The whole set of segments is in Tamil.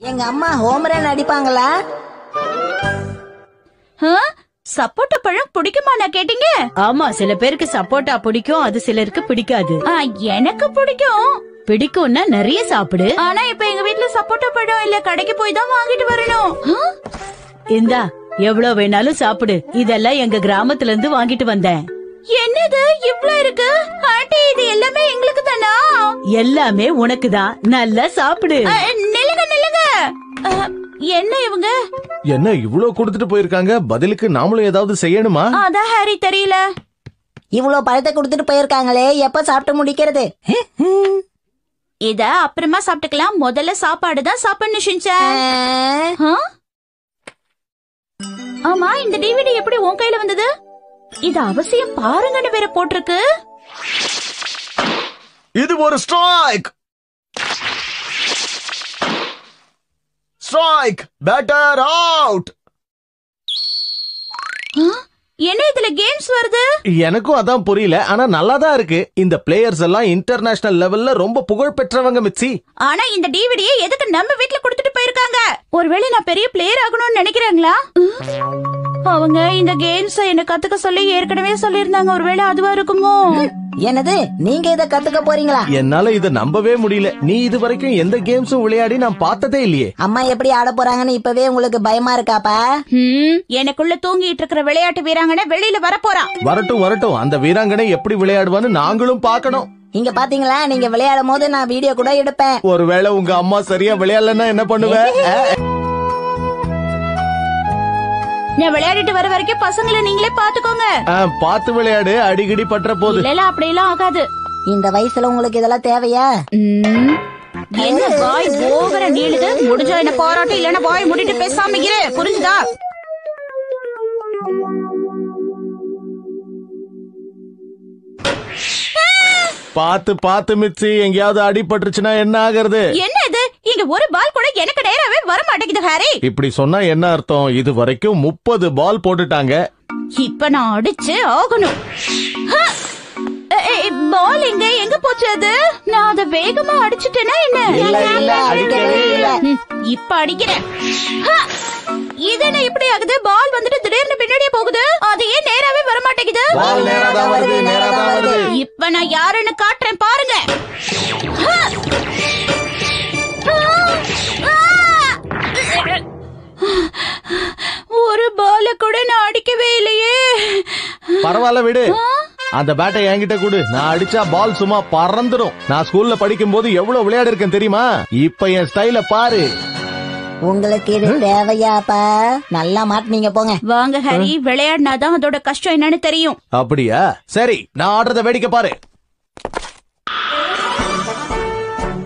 எங்க அம்மா ஹோம் ரன் அடிப்பாங்களா? சப்போட்டா பழம் பிடிக்குமா நான் கேட்டீங்க? ஆமா சில பேருக்கு சப்போட்டா பிடிக்கும் அது சிலருக்கு பிடிக்காது. ஆ, எனக்கு பிடிக்கும். பிடிக்கும்னா நிறைய சாப்பிடு. ஆனா இப்ப எங்க வீட்ல சப்போட்டா பழம் இல்ல கடைக்கு போய் தான் வாங்கிட்டு வரணும்? இந்தா எவ்வளவு வேணாலும் சாப்பிடு. இதெல்லாம் எங்க கிராமத்துல இருந்து வாங்கிட்டு வந்தேன். என்னது? இவ்ளோ இருக்கு? ஆண்டி இது எல்லாமே எங்களுக்கு தானா எல்லாமே உனக்கு தான் நல்லா சாப்பிடு. என்ன இவங்க? என்ன இவ்ளோ கொடுத்துட்டு போயிருக்காங்க? பதிலுக்கு நாமளும் ஏதாவது செய்யணுமா? அதான் ஹாரி தெரியல. இவ்ளோ பழத்தை கொடுத்துட்டு போயிருக்காங்களே எப்ப சாப்பிட்டு முடிக்கிறது? இத அப்புறமா சாப்பிட்டுக்கலாம். முதல்ல சாப்பாடு தான் சாப்பிடணும் ஷின்சான்? ஆமா இந்த டிவிடி எப்படி உன் கையில வந்தது? இது அவசியம் பாருங்கன்னு வேற போட்டிருக்கு. இது ஒரு ஸ்ட்ரைக் ஸ்ட்ரைக் பேட்டர் அவுட்? என்ன இதுல கேம்ஸ் வருது? எனக்கும் அதான் புரியல. ஆனா நல்லா தான் இருக்கு. இந்த பிளேயர்ஸ் எல்லாம் இன்டர்நேஷனல் லெவல்ல ரொம்ப புகழ் பெற்றவங்க மிச்சி. ஆனா இந்த டிவிடியை எதுக்கு நம்ம வீட்ல கொடுத்துட்டு போயிருக்காங்க? ஒருவேளை நான் பெரிய பிளேயர் ஆகணும்னு நினைக்கிறாங்களா? அவங்க இந்த கேம்ஸ் என்ன கத்துக்க சொல்லி ஏற்கனவே சொல்லியிருந்தாங்க. ஒருவேளை அதுவா இருக்குமோ? என்னது? நீங்க இத கத்துக்க போறீங்களா? என்னால இத நம்பவே முடியல. நீ இது வரைக்கும் எந்த கேம்ஸும் விளையாடி நான் பார்த்ததே இல்லையே. அம்மா எப்படி ஆட போறாங்கன்னு இப்பவே உங்களுக்கு பயமா இருக்காப்பா? எனக்குள்ள தூங்கிட்டு இருக்கிற விளையாட்டு வீராங்கனை வெளியில வரப்போறான் வரட்டும் வரட்டும். அந்த வீராங்கனை எப்படி விளையாடுவான்னு நாங்களும் பார்க்கணும். இங்க பாத்தீங்களா? நீங்க விளையாடும் போது நான் வீடியோ கூட எடுப்பேன். ஒருவேளை உங்க அம்மா சரியா விளையாடலன்னா என்ன பண்ணுவ? அஹ், நான் விளையாடிட்டு வர வரைக்கும் பசங்களை நீங்களே பாத்துக்கோங்க அஹ், பார்த்து விளையாடு அடிக்கடி பற்ற போது இல்ல இல்ல அப்படியெல்லாம் ஆகாது. இந்த வயசுல உங்களுக்கு இதெல்லாம் தேவையா? என்ன வாய் ஓவர நீளுது? முடிஞ்சா என்ன பாராட்டு இல்லன்னா வாய் மூடிட்டு பேசாம இரு. புரிஞ்சுதா? பார்த்து பார்த்து மிச்சி எங்கேயாவது அடிபட்டுருச்சுன்னா என்ன ஆகுறது? என்ன? இங்க ஒரு பால் கூட எனக்கு நேராவே வர மாட்டேங்குது ஹாரி. இப்படி சொன்னா என்ன அர்த்தம்? இது வரைக்கும் முப்பது பால் போட்டுட்டாங்க. இப்ப நான் அடிச்சு ஆகணும். பால் எங்க எங்க போச்சு அது? நான் அத வேகமா அடிச்சிட்டேனா என்ன? இப்ப அடிக்கிறேன்! இது என்ன இப்படி ஆகுது? பால் வந்துட்டு திடீர்னு பின்னாடியே போகுது. அது ஏன் நேராவே வர மாட்டேங்குது பால் நேராதான் வருது நேராதான் வருது. இப்ப நான் யாருன்னு காட்டுறேன் பாருங்க. அடிக்கவே இல்லையே. பரவாயில்ல விடு. அந்த பேட்டை என்கிட்ட கொடு. நான் அடிச்சா பால் சும்மா பறந்துடும் நான் ஸ்கூல்ல படிக்கும் போது எவ்வளவு விளையாடி இருக்கேன் தெரியுமா? இப்ப என் ஸ்டைல பாரு. உங்களுக்கு இது தேவையாப்பா? நல்லா மாட்டினீங்க போங்க. வாங்க ஹரி விளையாடினாதான் அதோட கஷ்டம் என்னன்னு தெரியும். அப்படியா? சரி நான் ஆடுறத வேடிக்கை பாரு.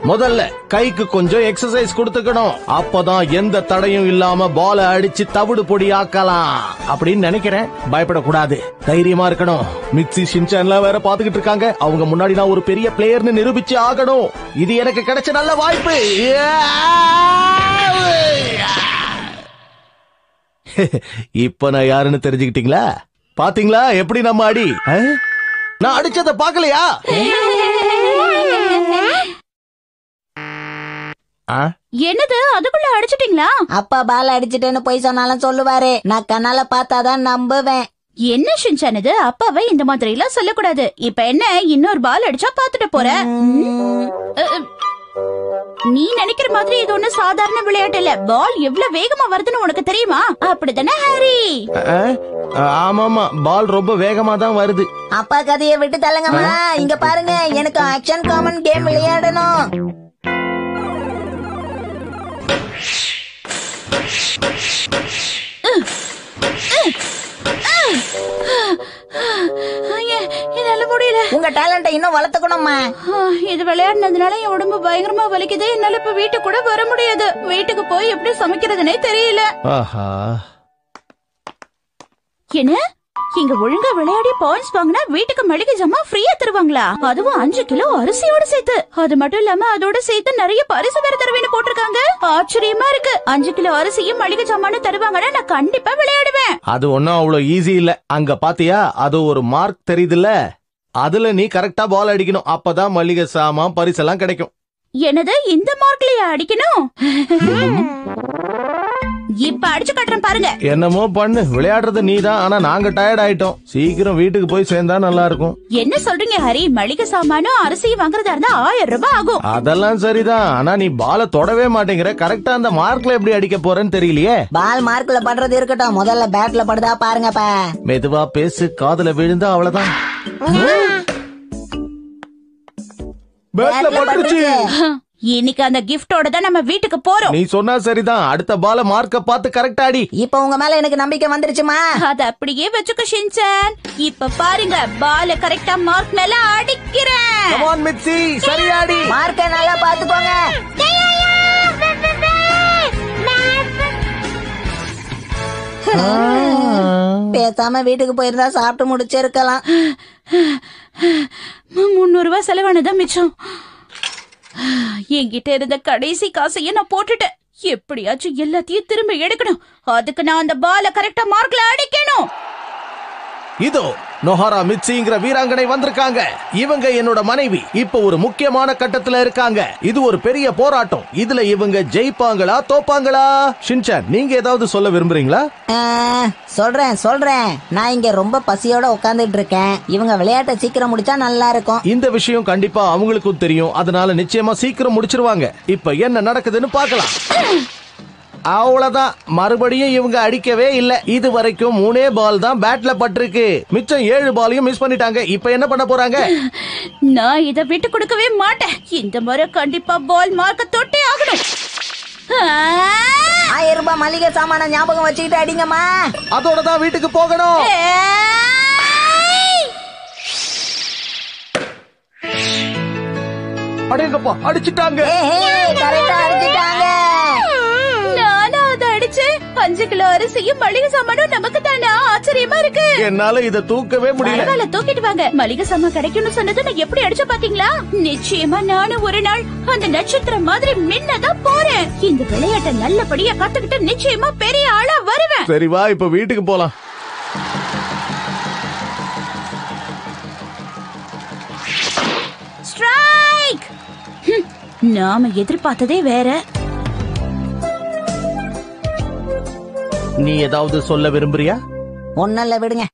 முதல்ல கைக்கு கொஞ்சம் எக்ஸசைஸ் கொடுத்துக்கணும். அப்பதான் எந்த தடையும் இல்லாம பால அடிச்சு தவிடு பொடி ஆக்கலாம் அப்படின்னு நினைக்கிறேன். பயப்படக்கூடாது. தைரியமா இருக்கணும். மிக்ஸி ஷின்சான்லாம் வேற பாத்துக்கிட்டு இருக்காங்க. அவங்க முன்னாடி நான் ஒரு பெரிய பிளேயர்னு நிரூபிச்சு ஆகணும். இது எனக்கு கிடைச்ச நல்ல வாய்ப்பு. இப்ப நான் யாருன்னு தெரிஞ்சுக்கிட்டீங்களா? பாத்தீங்களா? எப்படி நம்ம அடி? ஆ? நான் அடிச்சத பாக்கலையா என்னது? அதுக்குள்ள அடிச்சிட்டீங்களா? அப்பா பால் அடிச்சிட்டேன்னு போய் சொன்னாலும் சொல்லுவாரு. நான் கண்ணால பார்த்தாதான் நம்புவேன். என்ன ஷின்சான் இது? அப்பாவை இந்த மாதிரி எல்லாம் சொல்லக்கூடாது. இப்ப என்ன இன்னொரு பால் அடிச்சா பாத்துட்டு போற? நீ நினைக்கிற மாதிரி இது ஒண்ணு சாதாரண விளையாட்டு இல்ல. பால் எவ்வளவு வேகமா வருதுன்னு உனக்கு தெரியுமா? அப்படிதானே ஹாரி? ஆமாமா. பால் ரொம்ப வேகமா தான் வருது. அப்பா கதையை விட்டு தள்ளுங்கம்மா. இங்க பாருங்க எனக்கு ஆக்ஷன் காமன் கேம் விளையாடணும். என்னால முடியல. உங்க டேலண்ட இன்னும் வளர்த்துக்கணும்மா. இது விளையாடினதுனால என் உடம்பு பயங்கரமா வலிக்குது. என்னால இப்ப வீட்டுக்கு கூட வர முடியாது. வீட்டுக்கு போய் எப்படி சமைக்கிறதுனே தெரியல. ஆஹா. என்ன? இங்க ஒழுங்கா விளையாடி பாயிண்ட்ஸ் வாங்கினா வீட்டுக்கு மளிகை ஜாமான் ஃப்ரீயா தருவாங்களா? அதுவும் அஞ்சு கிலோ அரிசியோட சேர்த்து. அது மட்டும் இல்லாம அதோட சேர்த்து நிறைய பரிசு வேற தருவேன்னு போட்டிருக்காங்க. ஆச்சரியமா இருக்கு. அஞ்சு கிலோ அரிசியும் மளிகை ஜாமானும் தருவாங்கன்னா நான் கண்டிப்பா விளையாடுவேன். அது ஒன்னும் அவ்வளவு ஈஸி இல்ல. அங்க பாத்தியா? அது ஒரு மார்க் தெரியுதுல்ல? அதுல நீ கரெக்டா பால் அடிக்கணும். அப்பதான் மளிகை சாமான் பரிசெல்லாம் கிடைக்கும். என்னது? இந்த மார்க்லயா அடிக்கணும்? இப்ப அடிச்சு கட்டுறேன் பாருங்க. என்னமோ பண்ணு. விளையாடுறது நீதான். ஆனா நாங்க டயர்ட் ஆயிட்டோம். சீக்கிரம் வீட்டுக்கு போய் சேர்ந்தா நல்லா இருக்கும். என்ன சொல்றீங்க ஹரி? மளிகை சாமானும் அரிசியும் வாங்குறதா இருந்தா ஆயிரம் ரூபாய் ஆகும். அதெல்லாம் சரிதான். ஆனா நீ பால தொடவே மாட்டேங்கிற. கரெக்டா அந்த மார்க்ல எப்படி அடிக்க போறேன்னு தெரியலையே? பால் மார்க்ல பண்றது இருக்கட்டும். முதல்ல பேட்ல படுதா பாருங்கப்பா மெதுவா பேசு. காதுல விழுந்தா அவ்வளவுதான். பேட்ல பட்டுருச்சு. இன்னைக்கு அந்த கிஃப்டோட தான் நம்ம வீட்டுக்கு போறோம். நீ சொன்னா சரிதான். அடுத்த பால மார்க்க பார்த்து கரெக்டா அடி. இப்ப உங்க மேல எனக்கு நம்பிக்கை வந்துருச்சுமா? அத அப்படியே வச்சுக்க ஷின்சான் இப்ப பாருங்க பால கரெக்டா மார்க் மேல அடிக்கிறேன். Come on, மிட்சி சரியாடி. மார்க்க நல்லா பாத்துக்கோங்க பேசாம வீட்டுக்கு போயிருந்தா சாப்பிட்டு முடிச்சிருக்கலாம். முன்னூறு ரூபாய் செலவானதான் மிச்சம்? என்கிட்ட இருந்த கடைசி காசையும் நான் போட்டுட்டேன். எப்படியாச்சும் எல்லாத்தையும் திரும்ப எடுக்கணும். அதுக்கு நான் அந்த பால கரெக்டா மார்க்ல அடிக்கணும். இதோ நொஹாரா மிட்சிங்கிற வீராங்கனை வந்திருக்காங்க. இவங்க என்னோட மனைவி. இப்ப ஒரு முக்கியமான கட்டத்துல இருக்காங்க. இது ஒரு பெரிய போராட்டம். இதுல இவங்க ஜெயிப்பாங்களா தோப்பாங்களா? ஷின்சான் நீங்க ஏதாவது சொல்ல விரும்புறீங்களா? சொல்றேன் சொல்றேன். நான் இங்க ரொம்ப பசியோட உட்காந்துட்டு இருக்கேன் இவங்க விளையாட்டை சீக்கிரம் முடிச்சா நல்லா இருக்கும் இந்த விஷயம் கண்டிப்பா அவங்களுக்கும் தெரியும். அதனால நிச்சயமா சீக்கிரம் முடிச்சிருவாங்க. இப்ப என்ன நடக்குதுன்னு பார்க்கலாம். அவ்வளவுதான். மறுபடியும் இவங்க அடிக்கவே இல்ல. இது வரைக்கும் மூணே பால் தான் பேட்ல பட்டிருக்கு. மிச்சம் ஏழு பாலையும் மிஸ் பண்ணிட்டாங்க. இப்ப என்ன பண்ண போறாங்க? நான் இத விட்டு கொடுக்கவே மாட்டேன். இந்த முறை கண்டிப்பா பால் மார்க்க தொட்டே ஆகணும்! ஆயிரம் ரூபாய் மளிகை சாமான ஞாபகம் வச்சுக்கிட்டு அடிங்கம்மா. அதோட தான் வீட்டுக்கு போகணும்! அடேங்கப்பா அடிச்சிட்டாங்க. கரெக்டா அஞ்சு கிலோ அரிசியும் மளிகை சாமானும் நமக்கு தானே? ஆச்சரியமா இருக்கு. என்னால இத தூக்கவே முடியல. பரவாயில்ல தூக்கிட்டு வாங்க. மளிகை சாமான் கிடைக்கும்னு சொன்னது நான் எப்படி அடிச்ச பாத்தீங்களா நிச்சயமா நானும் ஒரு நாள் அந்த நட்சத்திரம் மாதிரி மின்னதான் போறேன். இந்த விளையாட்டை நல்லபடியா கத்துக்கிட்டு நிச்சயமா பெரிய ஆளா வருவேன். சரி வா இப்ப வீட்டுக்கு போலாம். ஸ்ட்ரைக் நாம எதிர்பார்த்ததே வேற. நீ ஏதாவது சொல்ல விரும்புறியா? ஒன்னல்ல விடுங்க.